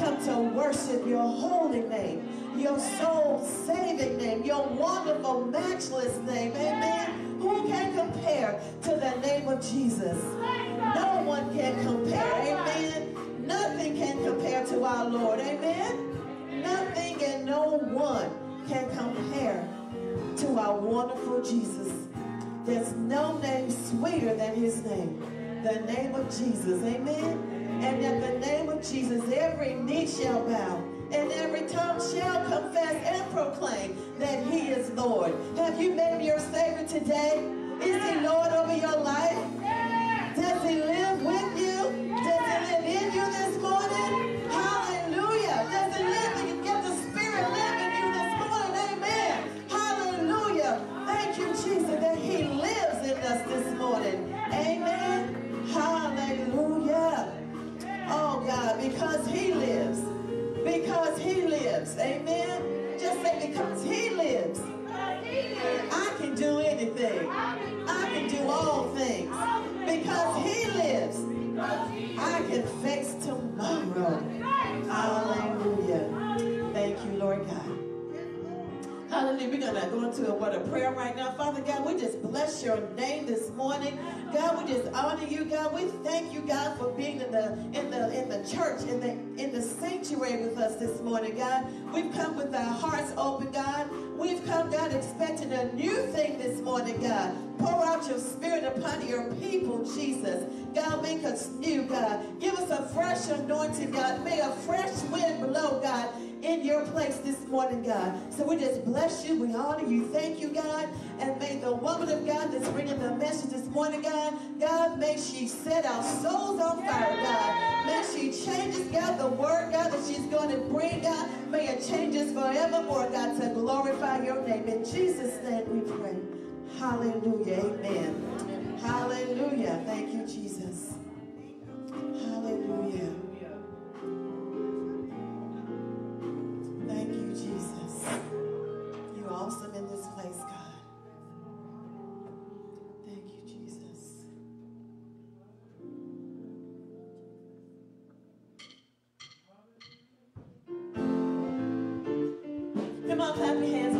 come to worship your holy name, your soul saving name, your wonderful, matchless name. Amen. Who can compare to the name of Jesus? No one can compare. Amen. Nothing can compare to our Lord. Amen. Nothing and no one can compare to our wonderful Jesus. There's no name sweeter than his name. The name of Jesus. Amen. And at the name of Jesus, every knee shall bow and every tongue shall confess and proclaim that he is Lord. Have you made him your Savior today? Is he Lord over your life? Does he live with you? Does he live in you this morning? Hallelujah. Does he live in you? Get the Spirit live in you this morning. Amen. Hallelujah. Thank you, Jesus, that he lives in us this morning. Amen. Hallelujah. Oh God, because he lives. Because he lives. Amen. Just say because he lives. I can do anything. I can do all things. Because he lives. I can face tomorrow. Hallelujah. Thank you, Lord God. Hallelujah. We're going to go into a word of prayer right now. Father God, we just bless your name this morning. God, we just honor you, God. We thank you, God, for being in the in the in the church, in the in the sanctuary with us this morning, God. We've come with our hearts open, God. We've come, God, expecting a new thing this morning, God. Pour out your spirit upon your people, Jesus. God, make us new, God. Give us a fresh anointing, God. May a fresh wind blow, God, in your place this morning, God. So we just bless you. We honor you. Thank you, God. And may the woman of God that's bringing the message this morning, God, God, may she set our souls on fire, God. May she change us, God, the word, God, that she's going to bring, God. May it change us forevermore, God, to glorify your name. In Jesus' name we pray. Hallelujah. Amen. Hallelujah. Thank you, Jesus. Hallelujah. King. We sing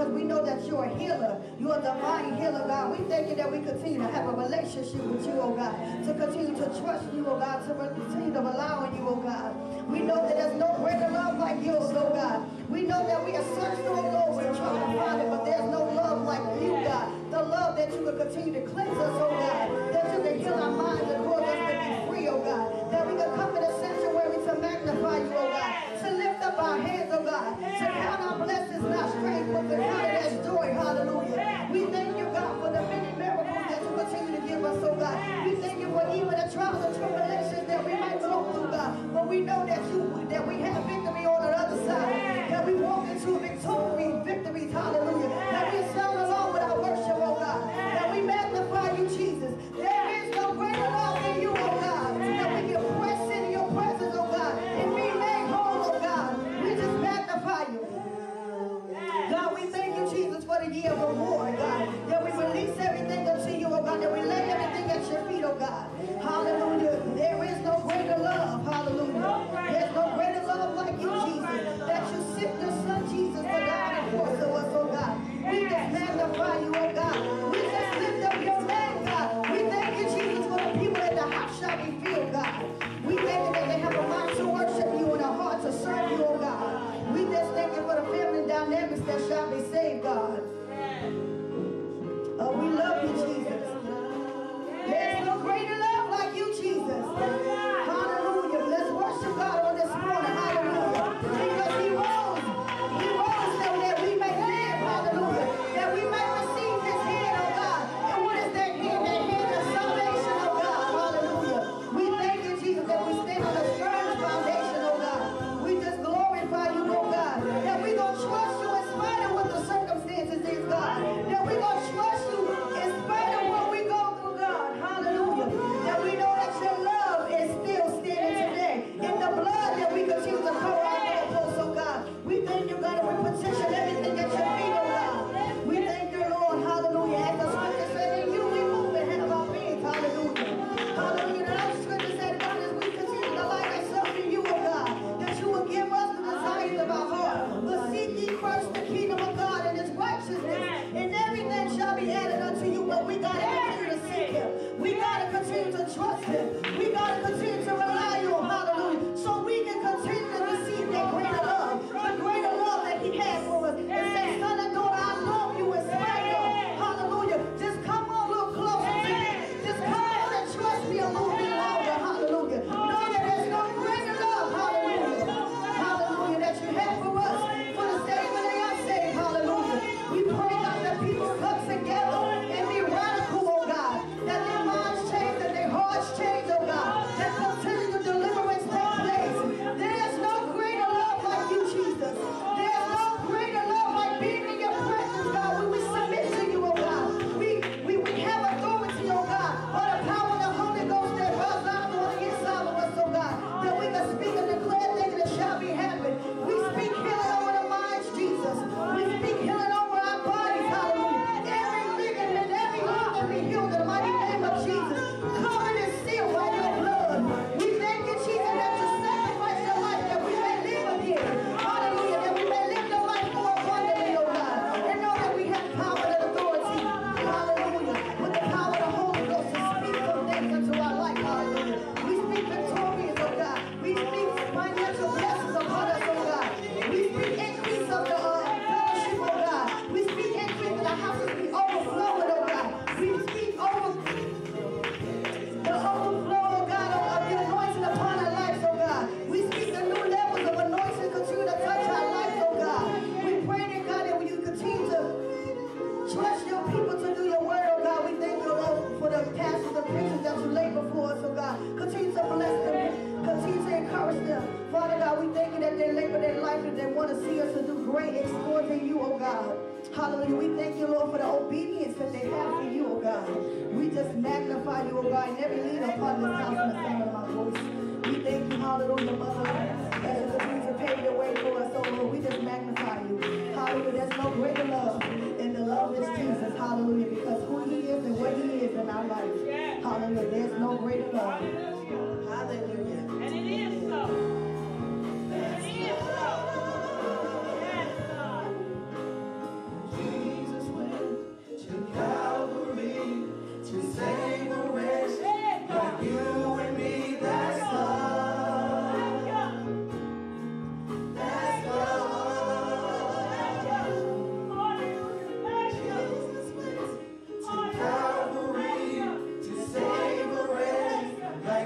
because we know that you're a healer. You're a divine healer, God. We thank you that we continue to have a relationship with you, oh God. To continue to trust you, oh God. To continue to rely on you, oh God. We know that there's no greater love like yours, oh God. We know that we are searching, oh Lord, we're trying to find it, but there's no love like you, God. The love that you will continue to cleanse us, oh God. That you can heal our minds and cause us to be free, oh God. That we can come in the sanctuary to magnify you, oh God. Our hands, oh God. To count our blessings, not strength, but to count it as joy, hallelujah. We thank you, God, for the many miracles that you continue to give us, oh God. We thank you for even the trials and tribulations that we might go through, God. But we know that you that we have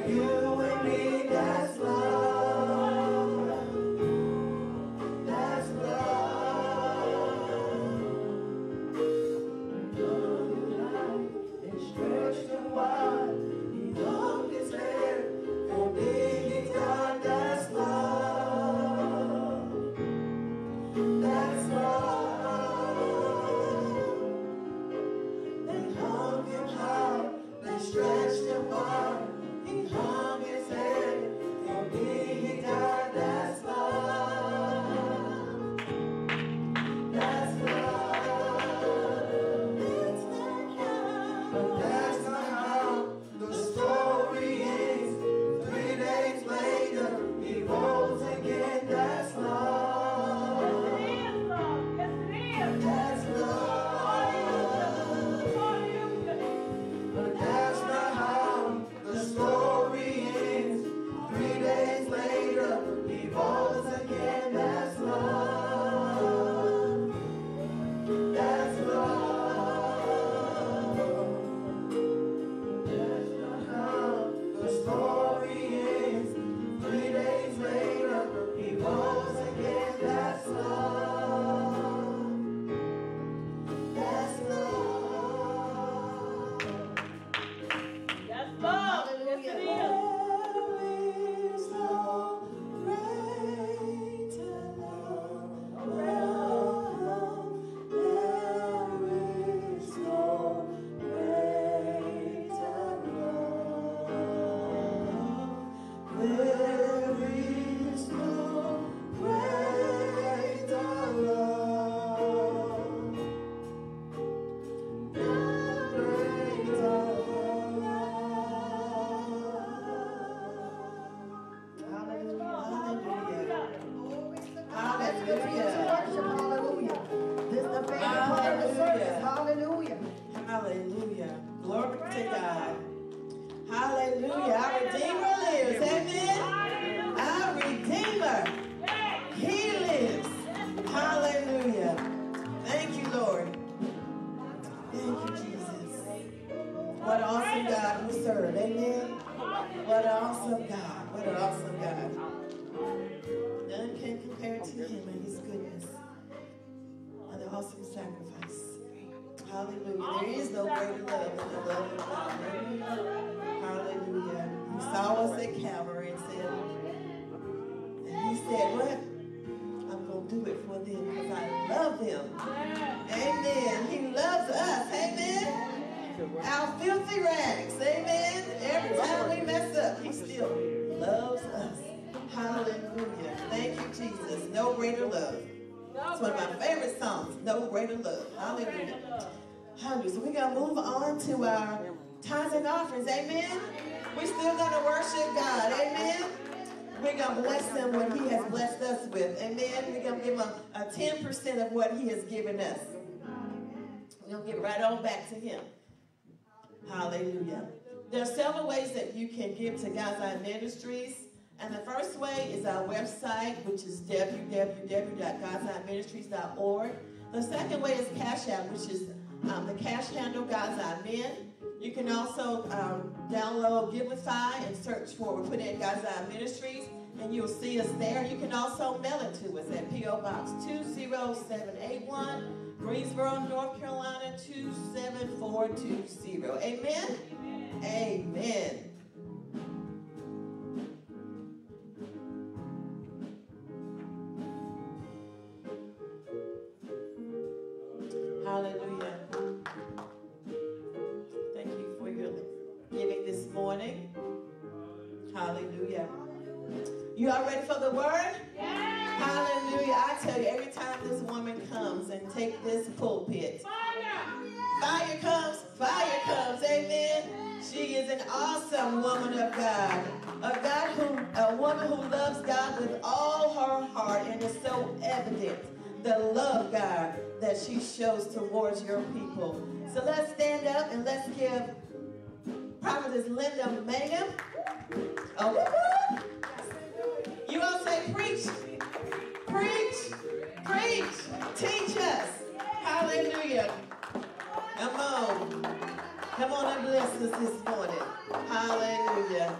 you an awesome God. None can compare to him and his goodness. And the awesome sacrifice. Hallelujah. There is no greater love than the love of God. Hallelujah. He saw us at Calvary and said, and he said, what? I'm going to do it for them because I love them. Amen. He loves us. Amen. Our filthy rags. Amen. Every time we mess up, he still loves us. Hallelujah. Thank you, Jesus. No greater love. It's one of my favorite songs. No greater love. Hallelujah. Hallelujah. So going to move on to our tithes and offerings. Amen. We're still going to worship God. Amen. We're going to bless him what he has blessed us with. Amen. We're going to give him a 10% of what he has given us. We're going to give right on back to him. Hallelujah. There are several ways that you can give to God's Eye Ministries. And the first way is our website, which is www.godseyeministries.org. The second way is Cash App, which is um, the cash handle God's Eye Men. You can also um, download Givelify and search for, put in God's Eye Ministries, and you'll see us there. You can also mail it to us at P.O. Box 20781, Greensboro, North Carolina 27420. Amen? Amen. Hallelujah. Thank you for your giving this morning. Hallelujah. You all ready for the word? Yes. Hallelujah. I tell you, every time this woman comes and take this pulpit, fire comes, fire comes. Amen. She is an awesome woman of God. A God who, a woman who loves God with all her heart, and it's so evident the love, God, that she shows towards your people. So let's stand up and let's give Prophetess Linda Mangum. Oh, you all say preach, preach, preach, teach us. Hallelujah. Come on. Come on and bless us this morning. Hallelujah.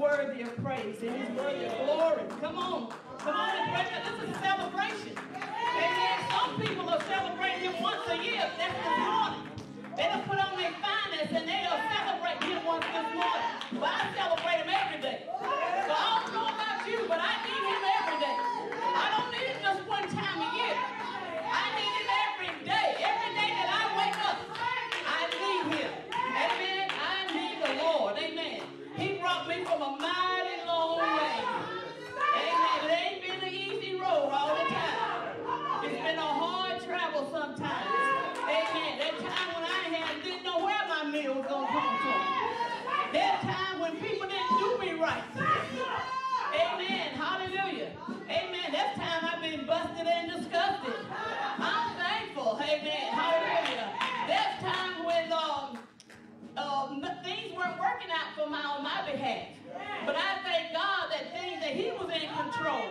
Worthy of praise and he's worthy of glory. Come on. Come on and him. This is a celebration. Amen. Some people are celebrating him once a year. That's this morning. They'll put on their finest and they'll celebrate him once this morning. But I celebrate him every day. So I don't know about you, but I need him every day. I don't need him just one time a year. I need him every day. Every day that I wake up, I need him. Amen. I need the Lord. Amen. He brought me from a mighty long way. Amen. It ain't been an easy road all the time. It's been a hard travel sometimes. Amen. That time when I had didn't know where my meal was gonna come from. That time when people didn't do me right. Amen. Hallelujah. Amen. That time I've been busted and disgusted. I'm thankful. Amen. Hallelujah. That time when um, um, things weren't working out for my on my behalf. But I thank God that things that He was in control.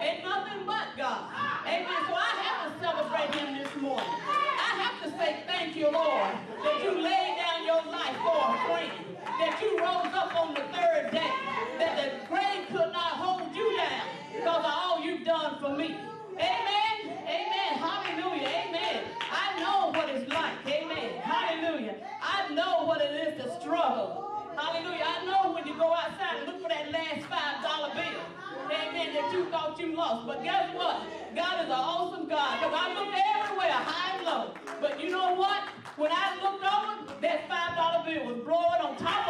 And nothing but God. Amen. So I have to celebrate him this morning. I have to say thank you, Lord, that you laid down your life for a friend, that you rose up on the third day, that the grave could not hold you down because of all you've done for me. Amen. Amen. Hallelujah. Amen. I know what it's like. Amen. Hallelujah. I know what it is to struggle. Hallelujah. I know when you go outside and look for that last five dollar bill. Amen. That you thought you lost. But guess what? God is an awesome God. Because I looked everywhere, high and low. But you know what? When I looked over, that five dollar bill was blowing on top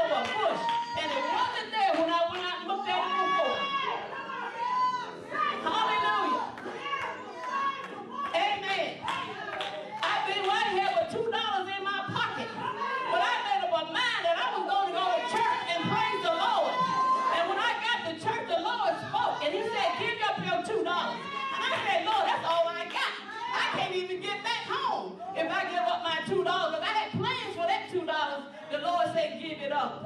give it up.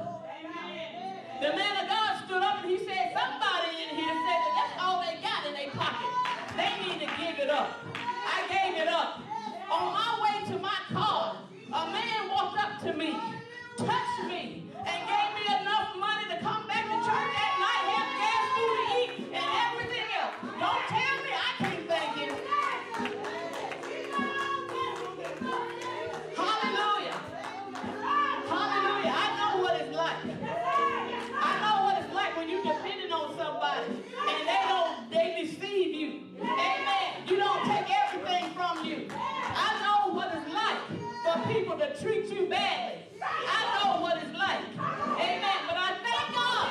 The man of God stood up and he said, somebody in here said that that's all they got in their pocket. They need to give it up. I gave it up. On my way to my car, a man walked up to me, touched me, and gave me enough money to come back to church that night, have gas, food to eat, and everything else. Don't tell they deceive you. Amen. You don't take everything from you. I know what it's like for people to treat you badly. I know what it's like. Amen. But I thank God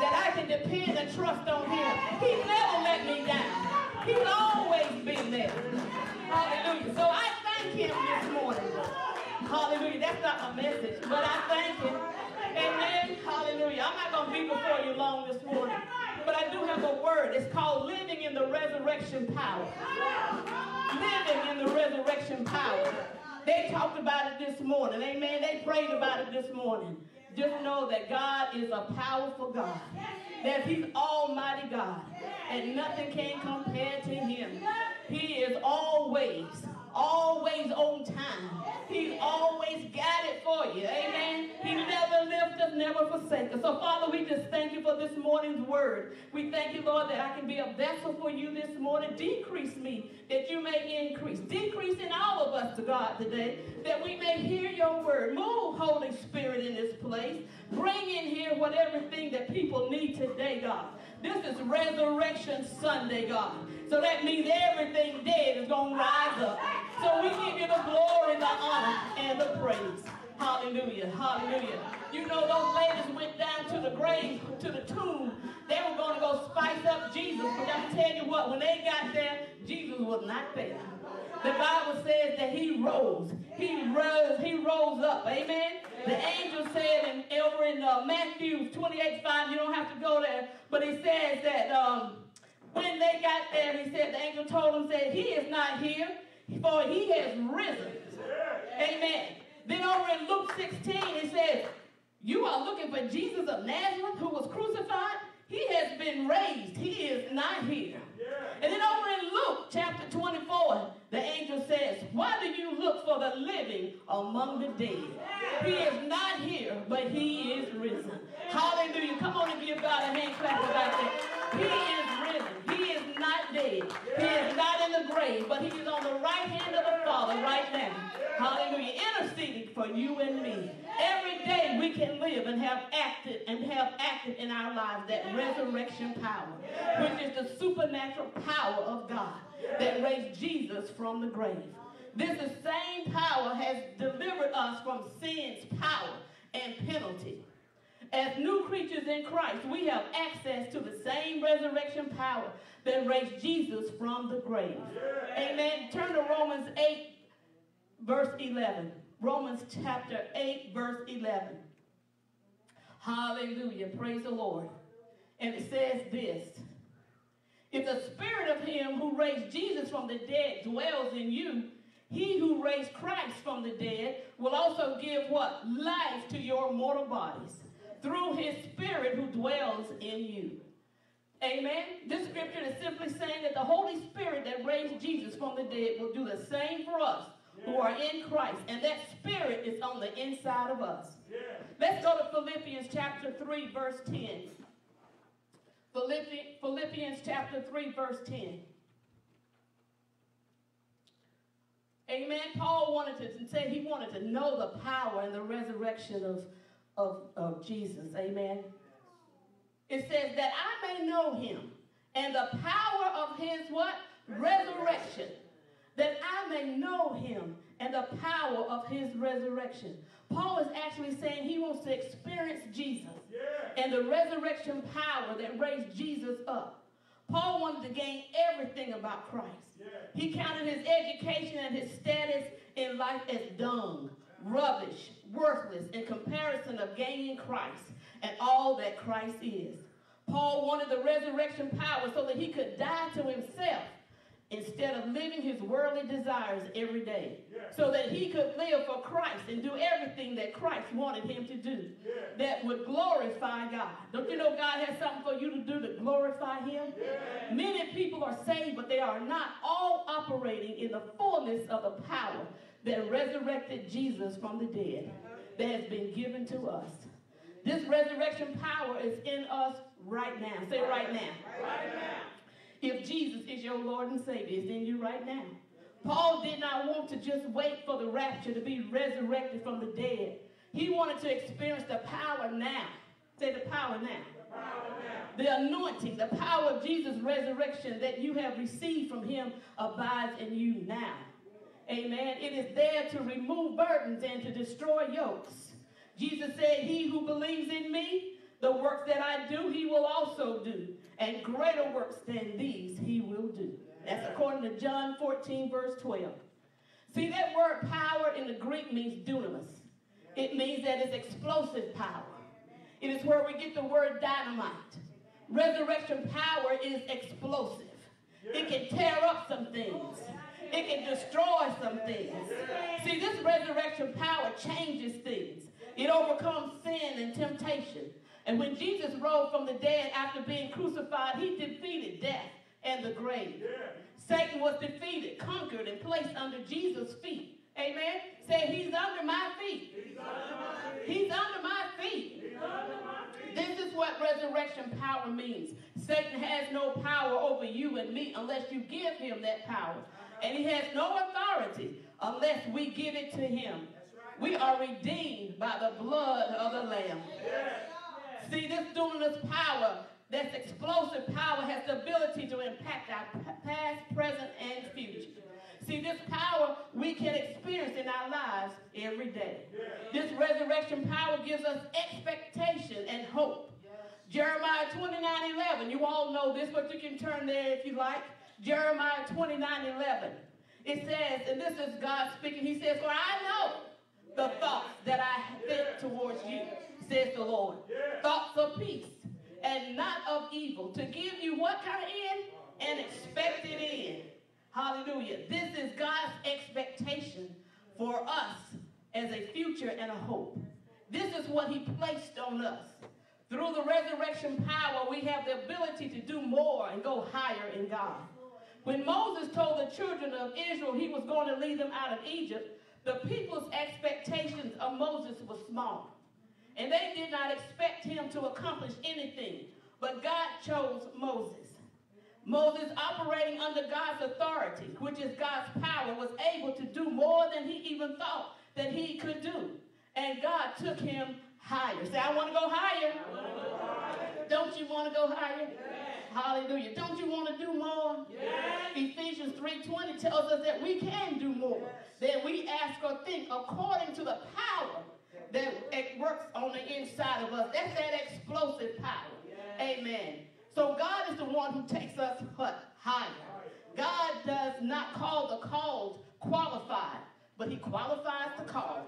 that I can depend and trust on him. He never let me down. He's always been there. Hallelujah. So I thank him this morning. Hallelujah. That's not my message, but I thank him. Amen. Hallelujah. I'm not going to be before you long this morning, but I do have a word. It's called living in the resurrection power. Living in the resurrection power. They talked about it this morning. Amen. They prayed about it this morning. Just know that God is a powerful God. That He's Almighty God. And nothing can compare to Him. He is always, always on time. He's always got it for you. Amen. He never left us, never forsake us. So, Father, we just thank you for this morning's word. We thank you, Lord, that I can be a vessel for you this morning. Decrease me that you may increase. Decrease in all of us to God today that we may hear your word. Move, Holy Spirit, in this place. Bring in here what everything that people need today, God. This is Resurrection Sunday, God. So that means everything dead is going to rise up. So we give you the glory, the honor, and the praise. Hallelujah. Hallelujah. You know those ladies went down to the grave, to the tomb. They were going to go spice up Jesus. But I'm telling you what, when they got there, Jesus was not there. The Bible says that he rose. He rose. He rose up. Amen. The angel said in over in uh, Matthew 28, 5, you don't have to go there, but he says that um, when they got there, he said, the angel told him, said, he is not here, for he has risen. Amen. Then over in Luke 16, it says, you are looking for Jesus of Nazareth who was crucified. He has been raised. He is not here. And then over in Luke chapter 24, the angel says, Why do you look for the living among the dead? He is not here, but he is risen. Hallelujah. Come on and give God a hand clap about that. He is. He is not dead. He is not in the grave, but he is on the right hand of the Father right now. Hallelujah. Interceding for you and me. Every day we can live and have acted and have acted in our lives that resurrection power, which is the supernatural power of God that raised Jesus from the grave. This the same power has delivered us from sin's power and penalty. As new creatures in Christ, we have access to the same resurrection power that raised Jesus from the grave. Amen. Turn to Romans 8, verse 11. Romans chapter 8, verse 11. Hallelujah. Praise the Lord. And it says this If the spirit of him who raised Jesus from the dead dwells in you, he who raised Christ from the dead will also give what? Life to your mortal bodies through his spirit who dwells in you. Amen. This scripture is simply saying that the Holy Spirit that raised Jesus from the dead will do the same for us who are in Christ. And that spirit is on the inside of us. Let's go to Philippians chapter 3, verse 10. Philippi- Philippians chapter 3, verse 10. Amen. Paul wanted to say he wanted to know the power and the resurrection of, of, of Jesus. Amen. It says that I may know him and the power of his what? Resurrection. That I may know him and the power of his resurrection. Paul is actually saying he wants to experience Jesus and the resurrection power that raised Jesus up. Paul wanted to gain everything about Christ. He counted his education and his status in life as dung, rubbish, worthless in comparison of gaining Christ and all that Christ is. Paul wanted the resurrection power so that he could die to himself instead of living his worldly desires every day. So that he could live for Christ and do everything that Christ wanted him to do that would glorify God. Don't you know God has something for you to do to glorify him? Many people are saved, but they are not all operating in the fullness of the power that resurrected Jesus from the dead that has been given to us. This resurrection power is in us right now. Say right now. Right now. If Jesus is your Lord and Savior, it's in you right now. Paul did not want to just wait for the rapture to be resurrected from the dead. He wanted to experience the power now. Say the power now. The anointing, the power of Jesus' resurrection that you have received from him abides in you now. Amen. It is there to remove burdens and to destroy yokes. Jesus said, He who believes in me, the works that I do, he will also do. And greater works than these he will do. That's according to John 14, verse 12. See, that word power in the Greek means dunamis. It means that it's explosive power. It is where we get the word dynamite. Resurrection power is explosive. It can tear up some things. It can destroy some things. See, this resurrection power changes things. It overcomes sin and temptation. And when Jesus rose from the dead after being crucified, he defeated death and the grave. Satan was defeated, conquered, and placed under Jesus' feet. Amen. Say, he's under my feet. He's under my feet. This is what resurrection power means. Satan has no power over you and me unless you give him that power. And he has no authority unless we give it to him. We are redeemed by the blood of the Lamb. See, this dunamis power, this explosive power, has the ability to impact our past, present, and future. See, this power we can experience in our lives every day. This resurrection power gives us expectation and hope. Jeremiah 29 11. You all know this, but you can turn there if you like. Jeremiah 29 11. It says, and this is God speaking, He says, For I know the thoughts that I think towards you, says the Lord. Thoughts of peace and not of evil, to give you what kind of end? An expected end. Hallelujah. This is God's expectation for us as a future and a hope. This is what He placed on us. Through the resurrection power, we have the ability to do more and go higher in God. When Moses told the children of Israel he was going to lead them out of Egypt, the people's expectations of Moses was small. And they did not expect him to accomplish anything. But God chose Moses. Moses, operating under God's authority, which is God's power, was able to do more than he even thought that he could do. And God took him higher. Say, I want to go higher. Don't you want to go higher? Hallelujah. Don't you want to do more? Yes. Ephesians 3.20 tells us that we can do more than we ask or think according to the power that it works on the inside of us. That's that explosive power. Amen. So God is the one who takes us? Higher. God does not call the called qualified, but he qualifies the called.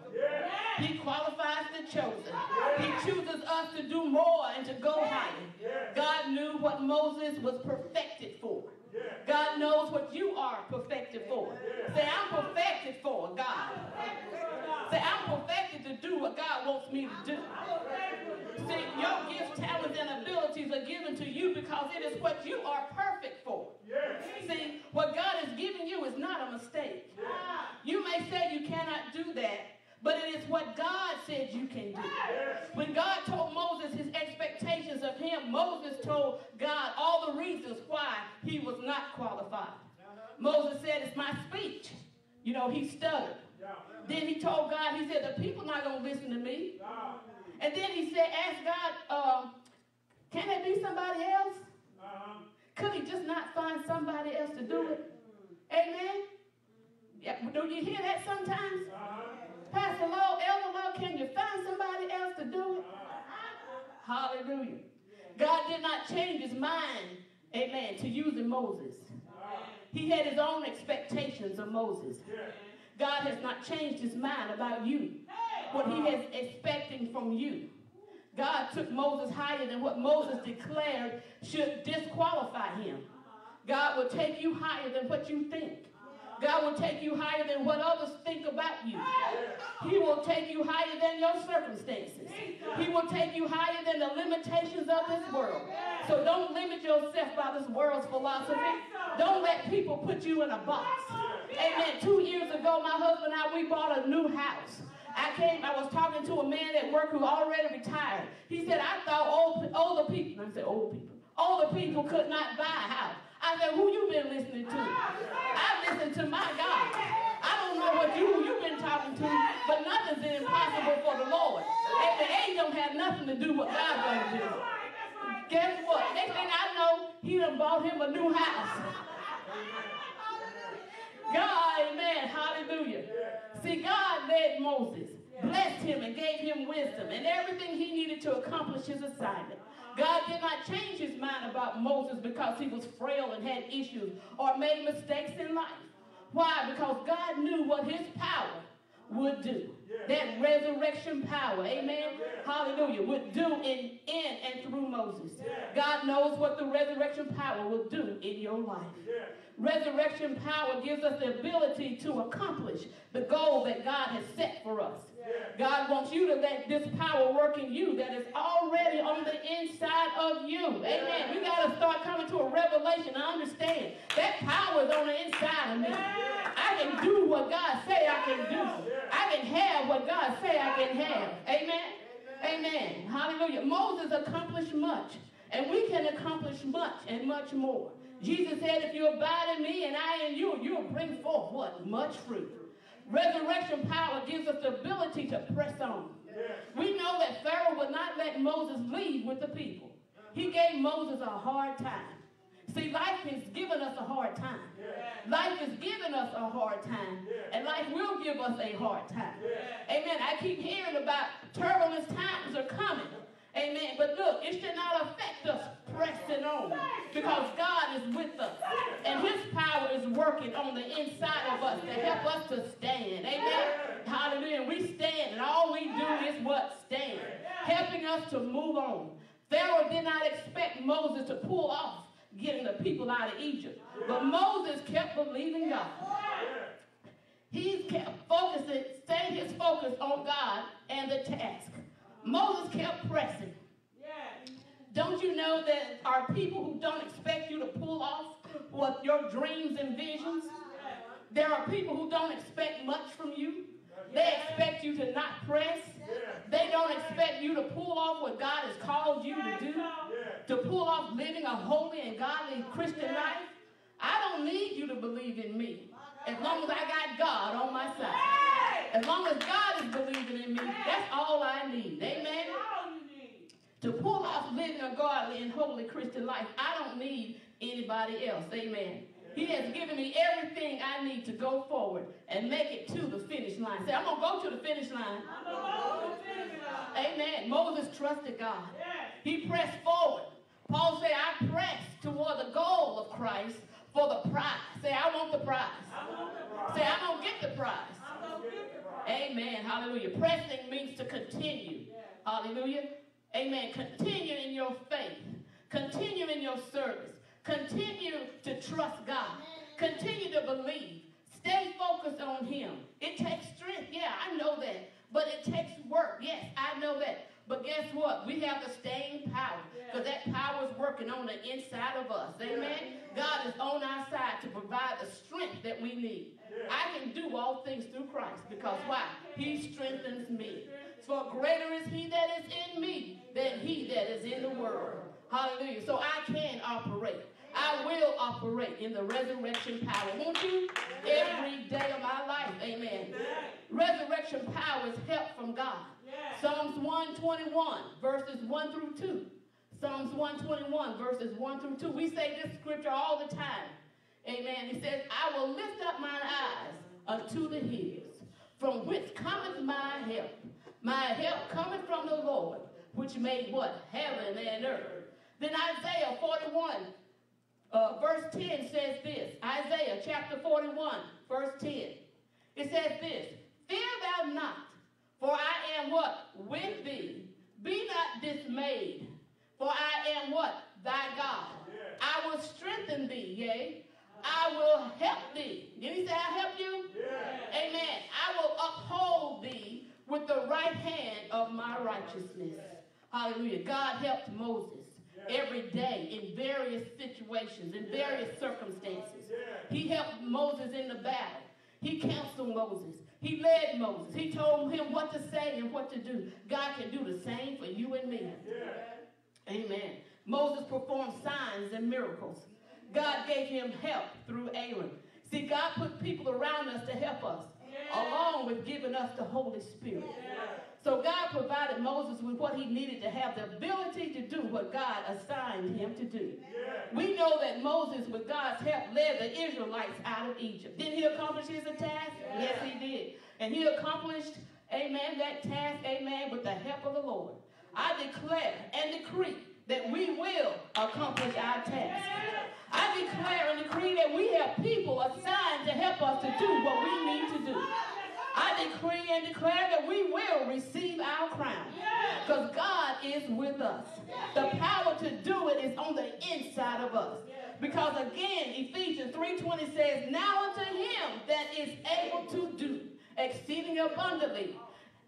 He qualifies the chosen. He chooses us to do more and to go higher. God knew what Moses was perfected for. God knows what you are perfected for. Say, I'm perfected for God. Say, I'm perfected to do what God wants me to do. See, your gifts, talents, and abilities are given to you because it is what you are perfect for. Yes. See, what God has given you is not a mistake. You may say you cannot do that, but it is what God said you can do. Yes. When God told Moses his expectations of him, Moses told God all the reasons why he was not qualified. Uh-huh. Moses said, It's my speech. You know, he stuttered. Yeah. Then he told God, He said, The people not going to listen to me. And then he said, Ask God, um, can it be somebody else? Uh-huh. Could he just not find somebody else to do it? Amen? Yeah, do you hear that sometimes? Uh-huh. Pastor Lowe, Elder Lowe, can you find somebody else to do it? Uh-huh. Hallelujah. God did not change his mind, amen, to using Moses. He had his own expectations of Moses. God has not changed his mind about you. What he mm. is expecting from you. God took Moses higher than what Moses declared should disqualify him. God will take you higher than what you think. God will take you higher than what others think about you. He will take you higher than your circumstances. He will take you higher than the limitations of this world. So don't limit yourself by this world's philosophy. Don't let people put you in a box. Amen. Two years ago, my husband and I, we bought a new house. I came, I was talking to a man at work who already retired. He said, I thought old, older people, I said, old people, older people could not buy a house. I said, who you been listening to? I listened to my God. I don't know what you, you've been talking to, but nothing's impossible for the Lord. And the age don't have nothing to do with God to do. Guess what? Next thing I know, he done bought him a new house. God, amen, hallelujah. See, God led Moses, blessed him, and gave him wisdom and everything he needed to accomplish his assignment. God did not change his mind about Moses because he was frail and had issues or made mistakes in life. Why? Because God knew what his power would do. That resurrection power, amen, hallelujah, would do in, in and through Moses. God knows what the resurrection power will do in your life. Resurrection power gives us the ability to accomplish the goal that God has set for us. God wants you to let this power work in you that is already on the inside of you. Amen. We got to start coming to a revelation. I understand that power is on the inside of me. I can do what God say I can do. I can have what God say I can have. Amen. Amen. Hallelujah. Moses accomplished much, and we can accomplish much and much more. Jesus said, if you abide in me and I in you, you'll bring forth what? Much fruit. Resurrection power gives us the ability to press on. We know that Pharaoh would not let Moses leave with the people. He gave Moses a hard time. See, life has given us a hard time. Life has given us a hard time. And life will give us a hard time. Amen. I keep hearing about turbulent times are coming. Amen. But look, it should not affect us pressing on because God is with us. And his power is working on the inside of us to help us to stand. Amen. Hallelujah. And we stand, and all we do is what? Stand. Helping us to move on. Pharaoh did not expect Moses to pull off getting the people out of Egypt. But Moses kept believing God. He kept focusing, staying his focus on God and the task. Moses kept pressing. Don't you know that are people who don't expect you to pull off what your dreams and visions? There are people who don't expect much from you. They expect you to not press. They don't expect you to pull off what God has called you to do. To pull off living a holy and godly Christian life. I don't need you to believe in me. As long as I got God on my side. As long as God is believing in me, that's all I need. Amen. To pull off living a godly and holy Christian life, I don't need anybody else. Amen. He has given me everything I need to go forward and make it to the finish line. Say, I'm going to go to the finish line. Amen. Moses trusted God. He pressed forward. Paul said, I press toward the goal of Christ for the prize. Say, I want the prize. Say, I'm going to get the prize. Amen. Hallelujah. Pressing means to continue. Hallelujah. Amen. Continue in your faith. Continue in your service. Continue to trust God. Continue to believe. Stay focused on Him. It takes strength. Yeah, I know that. But it takes work. Yes, I know that. But guess what? We have the staying power because that power is working on the inside of us. Amen. God is on our side to provide the strength that we need. I can do all things through Christ because why? He strengthens me. For greater is he that is in me than he that is in the world. Hallelujah. So I can operate. I will operate in the resurrection power. Won't you? Every day of my life. Amen. Resurrection power is help from God. Psalms 121, verses 1 through 2. Psalms 121, verses 1 through 2. We say this scripture all the time. Amen. He says, I will lift up mine eyes unto the hills, from which cometh my help. My help cometh from the Lord, which made what? Heaven and earth. Then Isaiah 41, uh, verse 10 says this. Isaiah chapter 41, verse 10. It says this. Fear thou not, for I am what? With thee. Be not dismayed, for I am what? Thy God. I will strengthen thee, yea. I will help thee. Did he say I help you? Yeah. Amen. I will uphold thee with the right hand of my righteousness. Hallelujah. God helped Moses every day in various situations, in various circumstances. He helped Moses in the battle. He counseled Moses. He led Moses. He told him what to say and what to do. God can do the same for you and me. Amen. Moses performed signs and miracles. God gave him help through Aaron. See, God put people around us to help us, along with giving us the Holy Spirit. So God provided Moses with what he needed to have the ability to do what God assigned him to do. We know that Moses, with God's help, led the Israelites out of Egypt. Didn't he accomplish his task? Yes, he did. And he accomplished, amen, that task, amen, with the help of the Lord. I declare and decree that we will accomplish our task. I declare and decree that we have people assigned to help us to do what we need to do. I decree and declare that we will receive our crown because God is with us. The power to do it is on the inside of us. Because again, Ephesians 3.20 says, Now unto him that is able to do exceeding abundantly.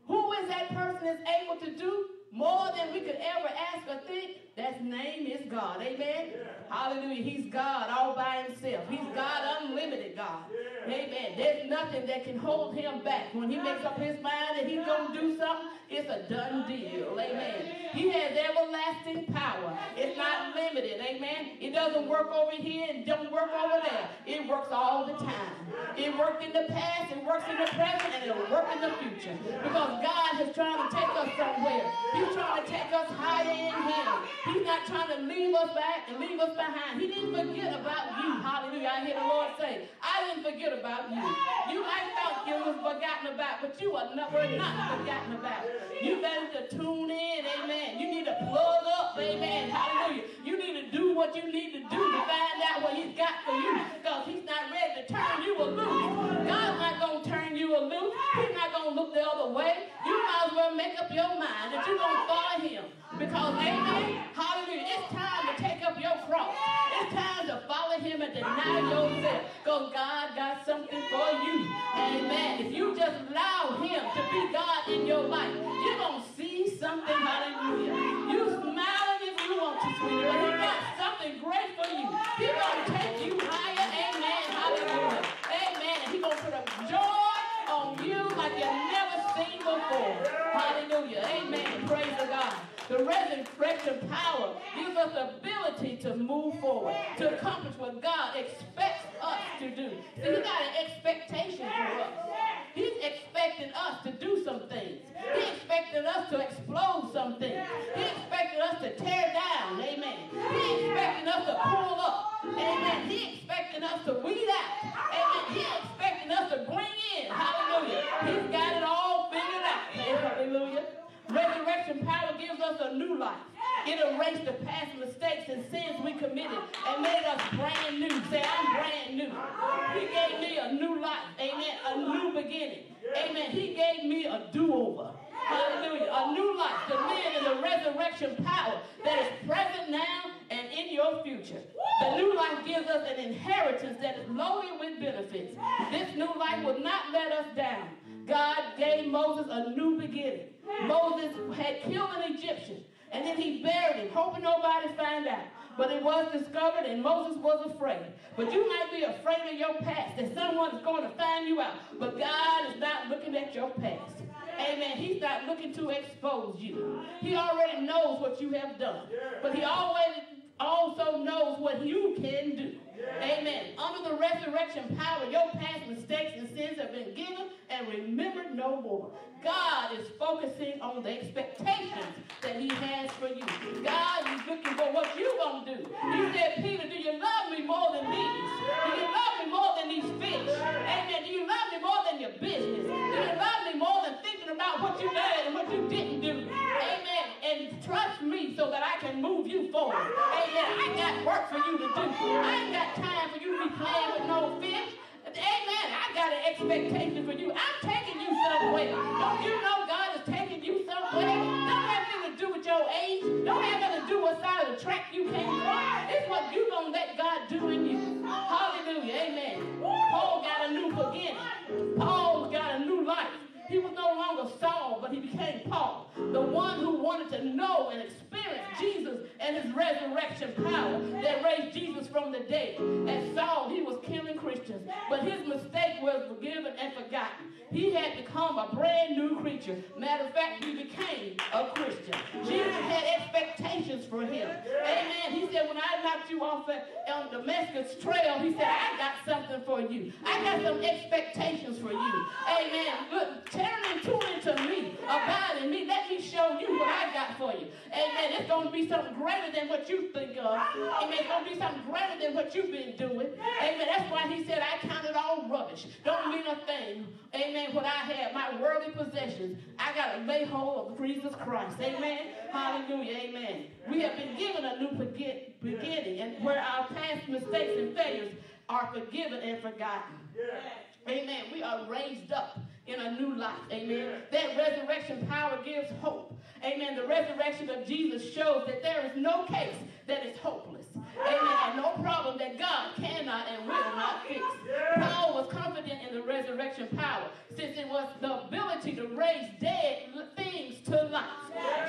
Who is that person that's able to do more than we could ever ask or think? That name is God. Amen. Hallelujah. He's God all by himself. He's God, unlimited God. Amen. There's nothing that can hold him back. When he makes up his mind that he's going to do something, it's a done deal. Amen. He has everlasting power. It's not limited. Amen. It doesn't work over here and don't work over there. It works all the time. It worked in the past, it works in the present, and it'll work in the future. Because God is trying to take us somewhere. He's trying to take us higher in him. He's not trying to leave us back and leave us behind. He didn't forget about you. Hallelujah. I hear the Lord say, I didn't forget about you. You might thought you was forgotten about, but you are never not forgotten about. You better to tune in, amen. You need to plug up, amen. Hallelujah. You need to do what you need to do to find out what he's got for you. Because he's not ready to turn you loose. God's not going to turn you loose. He's not going to look the other way. You might as well make up your mind that you're going to follow him. Because, amen, hallelujah, it's time to take up your cross. It's time to him and deny yourself. Because God got something for you. Amen. If you just allow him to be God in your life, you're going to see something, hallelujah. You smiling if you want to, sweetie, but he got something great for you. He's going to take you higher, amen, hallelujah. Amen. And he's going to put a joy on you like you've never seen before. Hallelujah. Amen. Praise the God. The resurrection power gives us ability to move forward, to accomplish what God expects us to do. See, He got an expectation for us. He's expecting us to do some things. He expected us to explode some things. He expected us to tear down. Amen. He expected us to pull up. Amen. He expecting us to weed out. Amen. He expecting us to bring in. Hallelujah. He's got it all figured out. Hallelujah. Resurrection power gives us a new life. It erased the past mistakes and sins we committed and made us brand new. Say, I'm brand new. He gave me a new life. Amen. A new beginning. Amen. He gave me a do-over. Hallelujah. A new life to live in the resurrection power that is present now and in your future. The new life gives us an inheritance that is loaded with benefits. This new life will not let us down. God gave Moses a new beginning. Moses had killed an Egyptian, and then he buried him, hoping nobody find out. But it was discovered, and Moses was afraid. But you might be afraid of your past, that someone is going to find you out. But God is not looking at your past. Amen. He's not looking to expose you. He already knows what you have done. But he always also knows what you can do. Amen. Under the resurrection power, your past mistakes and sins have been given and remembered no more. God is focusing on the expectations that he has for you. God is looking for what you going to do. He said, Peter, do you love me more than these? Do you love me more than these fish? Amen. Do you love me more than your business? Do you love me more than thinking about what you did and what you didn't do? Amen. And trust me so that I can move you forward. Amen. I got work for you to do. I ain't got time for you to be playing with no fish. Amen. I got an expectation for you. I'm taking you somewhere. Don't you know God is taking you somewhere? Don't have anything to do with your age. Don't have nothing to do what side of the track you came from. It's what you gonna let God do in you. Hallelujah. Amen. Paul got a new beginning. Paul got a new life. He was no longer Saul, but he became Paul, the one who wanted to know and experience Jesus and his resurrection power that raised Jesus from the dead. As Saul, he was killing Christians, but his mistake was forgiven and forgotten. He had become a brand new creature. Matter of fact, he became a Christian. Jesus had expectations for him. Amen. He said, when I knocked you off at, on Damascus Trail, he said, I got something for you. I got some expectations for you. Amen. Look, turn tune into me. Abide in me. Let me show you what I got for you. Amen. It's going to be something greater than what you think of. Amen. It's going to be something greater than what you've been doing. Amen. That's why he said, I count it all rubbish. Don't mean a thing. Amen. What I have, my worldly possessions, I got to lay hold of Jesus Christ. Amen. Hallelujah. Amen. We have been given a new begin- beginning, and where our past mistakes and failures are forgiven and forgotten. Amen. We are raised up in a new life. Amen. That resurrection power gives hope. Amen. The resurrection of Jesus shows that there is no case that is hopeless. Amen. And no problem that God cannot and will not fix. Paul was confident in the resurrection power since it was the ability to raise dead things to life.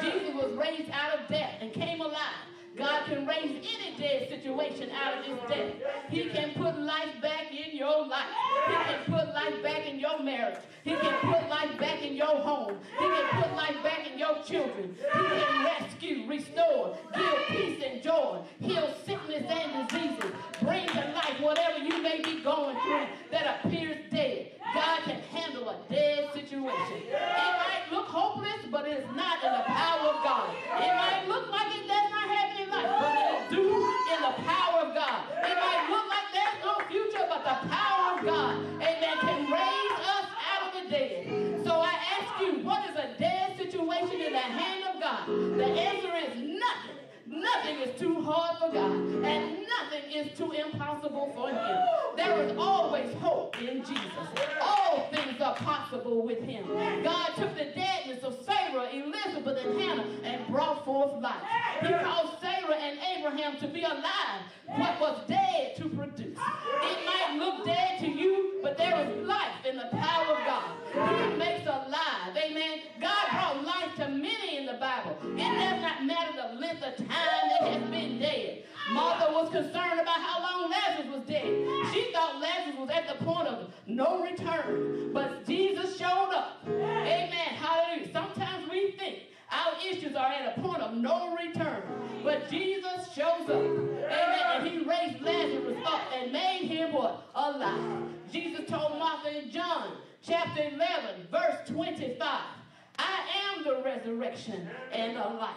Jesus was raised out of death and came alive. God can raise any dead situation out of this death. He can put life back in your life. He can put life back in your marriage. He can put life back in your home. He can put life back in your children. He can rescue, restore, give peace and joy, heal sickness and diseases, bring to life whatever you may be going through that appears dead. God can handle a dead situation. It might look hopeless, but it is not in the power of God. It might look like it does not have any life, but it is due in the power of God. It might look like there's no future, but the power of God, amen, can raise us out of the dead. So I ask you, what is a dead situation in the hand of God? The answer is nothing. Nothing is too hard for God, and nothing is too impossible for Him. With Him. God took the deadness of Sarah, Elizabeth, and Hannah and brought forth life. He caused Sarah and Abraham to be alive, what was dead to produce. It might look dead to you, but there is life in the power of God. He makes alive. Amen. God brought life to many in the Bible. It does not matter the length of time it has been dead. Martha was concerned about how long Lazarus was dead. She thought Lazarus was at the point of no return. Are at a point of no return. But Jesus shows up. Amen. And he raised Lazarus up and made him what? Alive. Jesus told Martha in John chapter 11, verse 25. I am the resurrection and the life.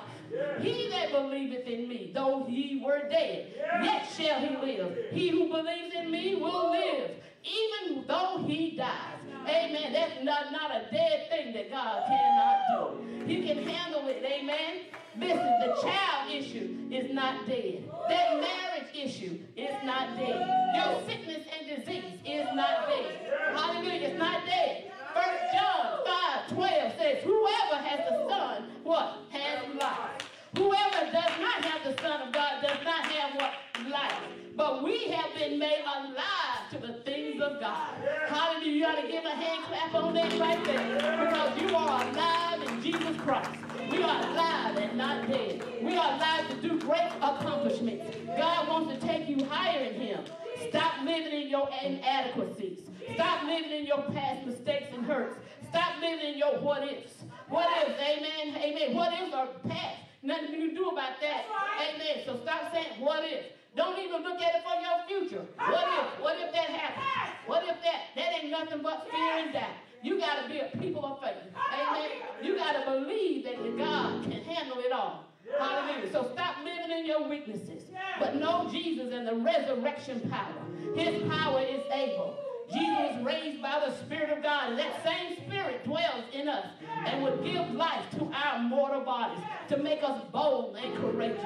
He that believeth in me, though he were dead, yet shall he live. He who believes in me will live, even though he dies. Amen. That's not, not a dead thing that God cannot do. He can handle it. Amen. Listen, the child issue is not dead. That marriage issue is not dead. Your sickness and disease is not dead. Hallelujah. It's not dead. First John 5, 12 says, Whoever has the Son, what? Has life. Whoever does not have the Son of God does not have what? Life. But we have been made alive to the things of God. Hallelujah. You ought to give a hand clap on that right there because you are alive in Jesus Christ. We are alive and not dead. We are alive to do great accomplishments. God wants to take you higher in Him. Stop living in your inadequacies. Stop living in your past mistakes and hurts. Stop living in your what ifs. What ifs, amen, amen. What ifs are past. Nothing you can do about that. Amen. So stop saying what if. Don't even look at it for your future. What if? What if that happens? What if that? That ain't nothing but fear and doubt. You got to be a people of faith. Amen. You got to believe that God can handle it all. Hallelujah. So stop living in your weaknesses. But know Jesus and the resurrection power. His power is able. Jesus raised by the Spirit of God, and that same Spirit dwells in us and would give life to our mortal bodies to make us bold and courageous,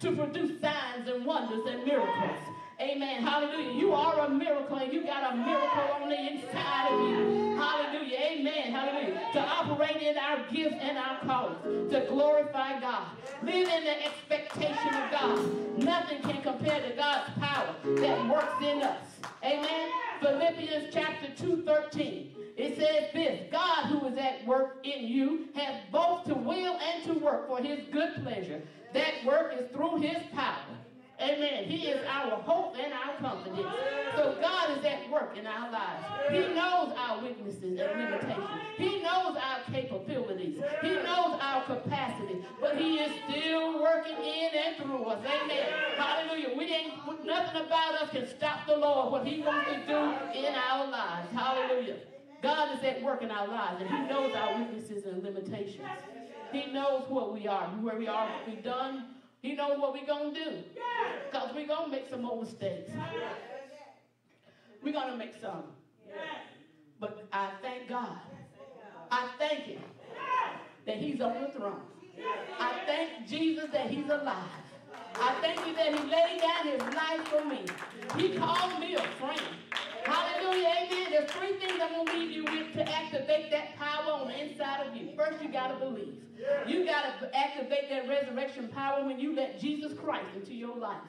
to produce signs and wonders and miracles. Amen. Hallelujah. You are a miracle and you got a miracle on the inside of you. Hallelujah. Amen. Hallelujah. To operate in our gifts and our callings. To glorify God. Live in the expectation of God. Nothing can compare to God's power that works in us. Amen. Philippians chapter 2, 13. It says this God who is at work in you has both to will and to work for his good pleasure. That work is through his power. Amen. He is our hope and our confidence. So God is at work in our lives. He knows our weaknesses and limitations. He knows our capabilities. He knows our capacity. But He is still working in and through us. Amen. Hallelujah. We ain't nothing about us can stop the Lord what He wants to do in our lives. Hallelujah. God is at work in our lives, and He knows our weaknesses and limitations. He knows what we are, where we are, what we've done, he knows what we're going to do. Because we're going to make some more mistakes. We're going to make some. But I thank God. I thank Him that He's on the throne. I thank Jesus that He's alive. I thank you that He laid down His life for me. He called me a friend. Hallelujah, amen. There's three things I'm going to leave you with to activate that power on the inside of you. First, you got to believe. You got to activate that resurrection power when you let Jesus Christ into your life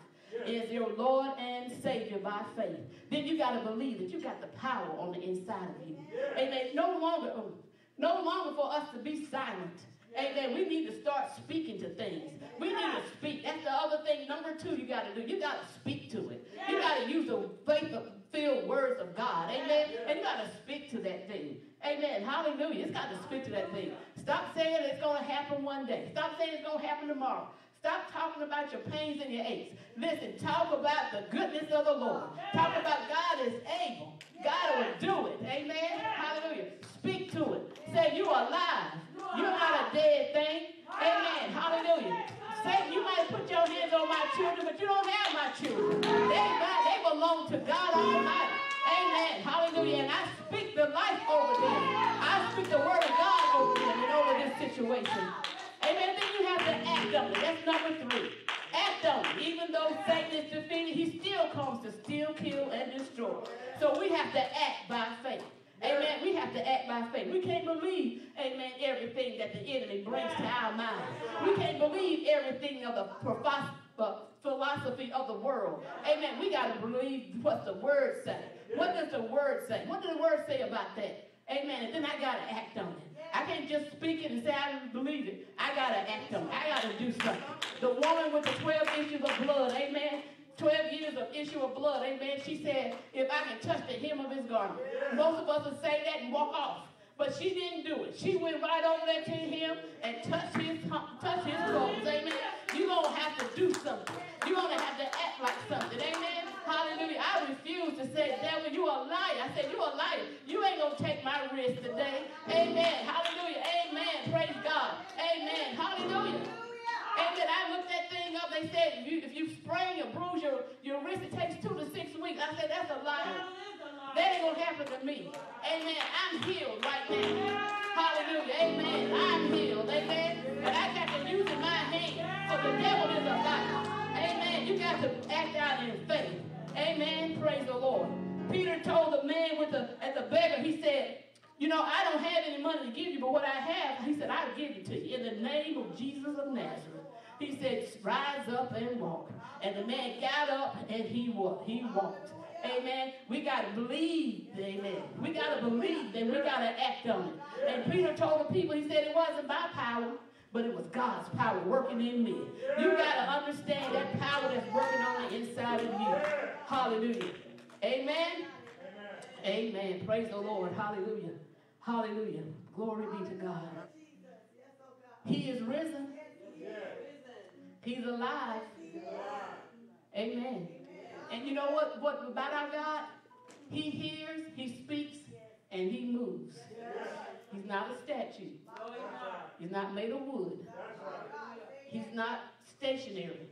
as your Lord and Savior by faith. Then you got to believe that you got the power on the inside of you. Amen. No longer, oh, no longer for us to be silent. Amen. We need to start speaking to things. We need to speak. That's the other thing. Number two, you got to do. You got to speak to it. You got to use the faith-filled words of God. Amen. And you got to speak to that thing. Amen. Hallelujah. It's got to speak to that thing. Stop saying it's going to happen one day. Stop saying it's going to happen tomorrow. Stop talking about your pains and your aches. Listen, talk about the goodness of the Lord. Talk about God is able. God will do it. Amen. Hallelujah. Speak to it. Say you are alive. You're not a dead thing. Amen. Hallelujah. Say you might put your hands on my children, but you don't have my children. They, they belong to God Almighty. Amen. Hallelujah. And I speak the life over them. I speak the word of God over them and over this situation. Amen. Then you have to act on it. That's number three. Act on it. Even though Satan is defeated, he still comes to steal, kill, and destroy. So we have to act by faith. Amen. We have to act by faith. We can't believe, amen, everything that the enemy brings to our mind. We can't believe everything of the uh, philosophy of the world. Amen. We got to believe what the word says. What does the word say? What does the word say about that? Amen. And then I got to act on it. I can't just speak it and say I believe it. I got to act on it. I got to do something. The woman with the 12 issues of blood, amen. 12 years of issue of blood, amen. She said, if I can touch the hem of his garment. Most of us would say that and walk off. But she didn't do it. She went right over there to him and touched his, touched his clothes, amen. You're to have to do something. You're to have to act like something, amen. Hallelujah. I refuse to say, devil, you a liar. I said, you a liar. You ain't to take my risk today. Amen. Hallelujah. Amen. Praise God. Amen. Hallelujah. Amen. I looked that thing up. They said if you, if you sprain or bruise your, your wrist, it takes two to six weeks. I said, that's a lie. That ain't going to happen to me. Amen. I'm healed right now. Hallelujah. Amen. I'm healed. Amen. But I got to use in my hand. So the devil is a liar. Amen. You got to act out in faith. Amen. Praise the Lord. Peter told the man with the at the beggar, he said, you know, I don't have any money to give you, but what I have, he said, I'll give it to you in the name of Jesus of Nazareth. He said, rise up and walk. And the man got up and he walked. He walked. Amen. We got to believe, amen. We got to believe and we got to act on it. And Peter told the people, he said it wasn't my power, but it was God's power working in me. You got to understand that power that's working on the inside of you. Hallelujah. Amen. Amen. Praise the Lord. Hallelujah. Hallelujah. Glory be to God. He is risen. He's alive. Amen. And you know what, what about our God? He hears, he speaks, and he moves. He's not a statue. He's not made of wood. He's not stationary.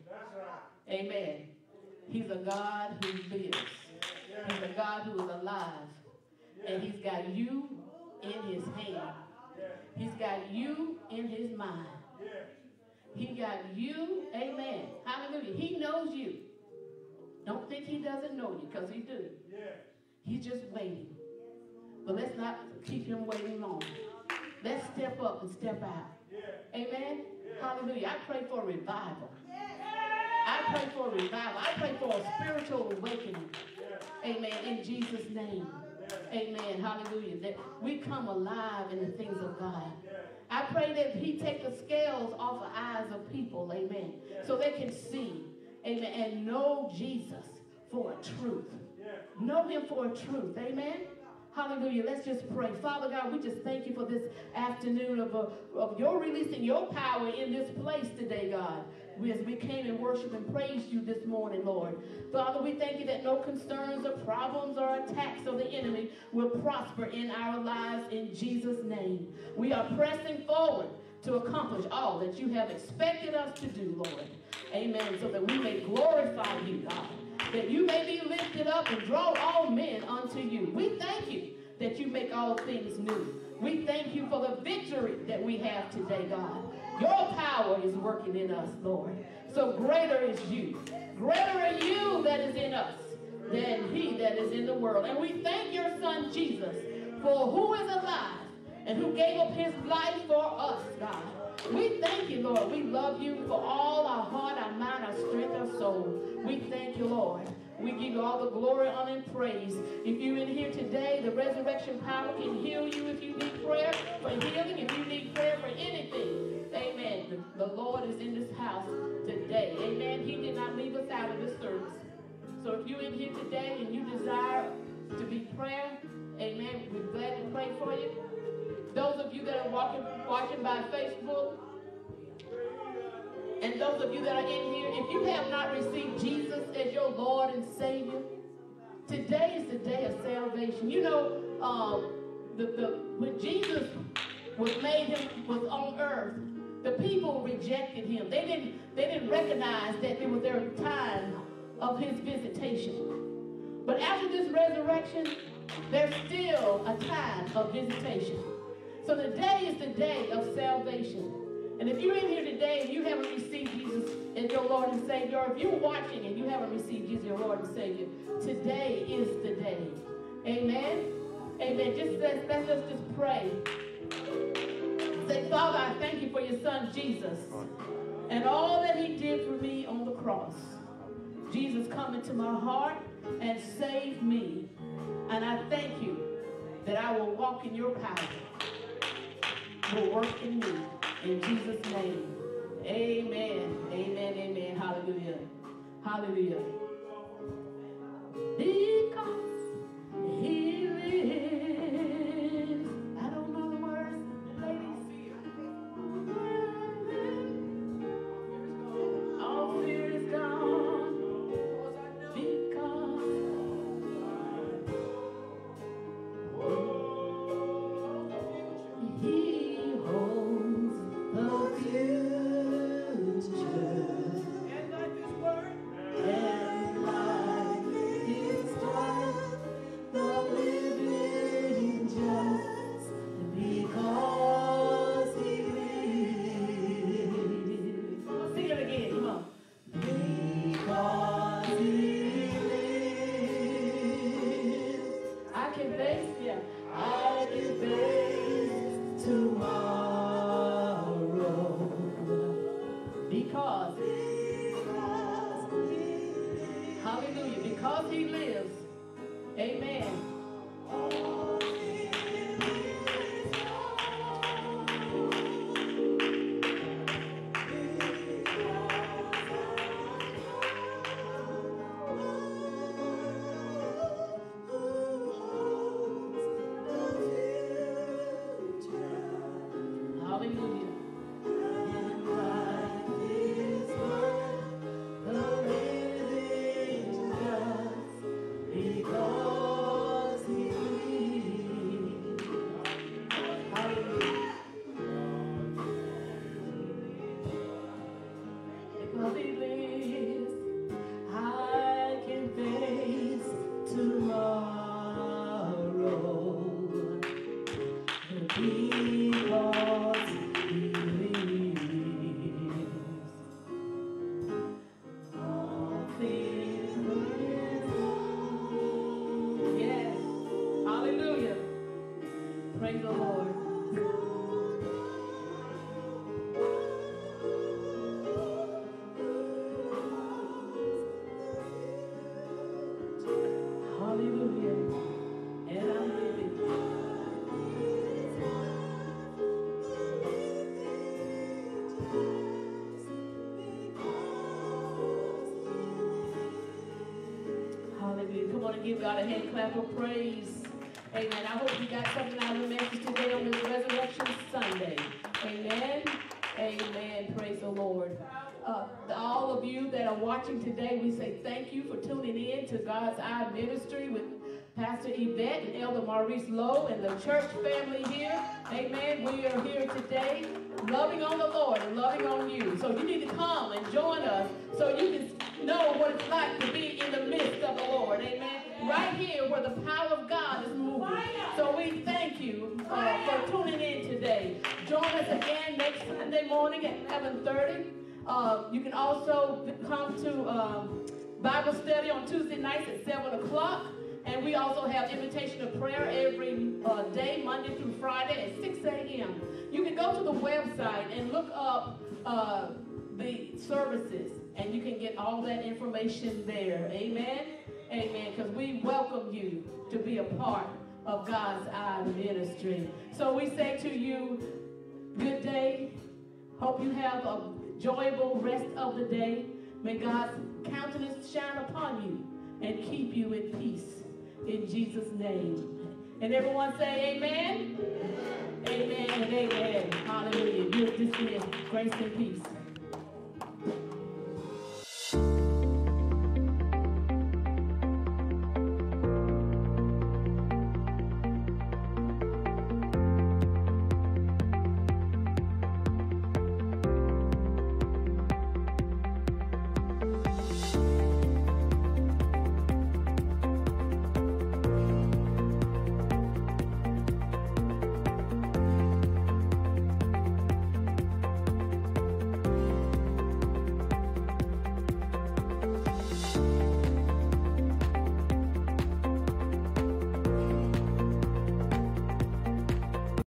Amen. He's a God who lives. He's a God who is alive. And he's got you in his hand. He's got you in his mind. He got you, amen. Hallelujah. He knows you. Don't think he doesn't know you, because he do. He's just waiting. But let's not keep him waiting long. Let's step up and step out. Amen. Hallelujah. I pray for revival. I pray for revival. I pray for a spiritual awakening. Amen. In Jesus' name. Amen. Hallelujah. That we come alive in the things of God. I pray that He take the scales off the eyes of people. Amen. So they can see. Amen. And know Jesus for a truth. Know Him for a truth. Amen. Hallelujah. Let's just pray. Father God, we just thank you for this afternoon of, uh, of your releasing your power in this place today, God. We, as we came and worshiped and praised you this morning, Lord. Father, we thank you that no concerns or problems or attacks of the enemy will prosper in our lives in Jesus' name. We are pressing forward to accomplish all that you have expected us to do, Lord. Amen. So that we may glorify you, God that you may be lifted up and draw all men unto you. We thank you that you make all things new. We thank you for the victory that we have today, God. Your power is working in us, Lord. So greater is you. Greater are you that is in us than he that is in the world. And we thank your son Jesus for who is alive and who gave up his life for us, God. We thank you, Lord. We love you for all our heart, our mind, our strength, our soul. We thank you, Lord. We give you all the glory, honor, and praise. If you're in here today, the resurrection power can heal you if you need prayer for healing, if you need prayer for anything. Amen. The, Lord is in this house today. Amen. He did not leave us out of this service. So if you're in here today and you desire to be prayer, amen, we're glad to pray for you. Those of you that are walking, watching by Facebook, and those of you that are in here, if you have not received Jesus as your Lord and Savior, today is the day of salvation. You know, um, the, the, when Jesus was made him was on earth, the people rejected him. They didn't, they didn't recognize that it was their time of his visitation. But after this resurrection, there's still a time of visitation. So today is the day of salvation. And if you're in here today and you haven't received Jesus as your Lord and Savior, or if you're watching and you haven't received Jesus as your Lord and Savior, today is the day. Amen? Amen. Just let's, let's just pray. Father, I thank you for your son Jesus and all that he did for me on the cross. Jesus, come into my heart and save me. And I thank you that I will walk in your power. Will work in me. In Jesus' name. Amen. Amen. Amen. Hallelujah. Hallelujah. Praise the Lord. Hallelujah. And I'm living. Hallelujah. Come on and give God a hand clap of praise. Amen. I hope you got something out of the message today on this Resurrection Sunday. Amen. Amen. Praise the Lord. Uh, all of you that are watching today, we say thank you for tuning in to God's Eye Ministry with Pastor Yvette and Elder Maurice Lowe and the church family here. Amen. We are here today loving on the Lord and loving on you. So you need to come and join us so you can know what it's like to be in the midst of the Lord. Amen. Right here where the power of God is moving. So we thank you uh, for tuning in today. Join us again next Sunday morning at 1130. Uh, you can also come to um, Bible study on Tuesday nights at 7 o'clock. And we also have invitation to prayer every uh, day, Monday through Friday at 6 a.m. You can go to the website and look up uh, the services, and you can get all that information there. Amen? Amen. Because we welcome you to be a part of God's Eye Ministry. So we say to you, good day. Hope you have a enjoyable rest of the day. May God's countenance shine upon you and keep you in peace. In Jesus' name. And everyone say amen. Amen and amen. Hallelujah. You're dismissed. Grace and peace.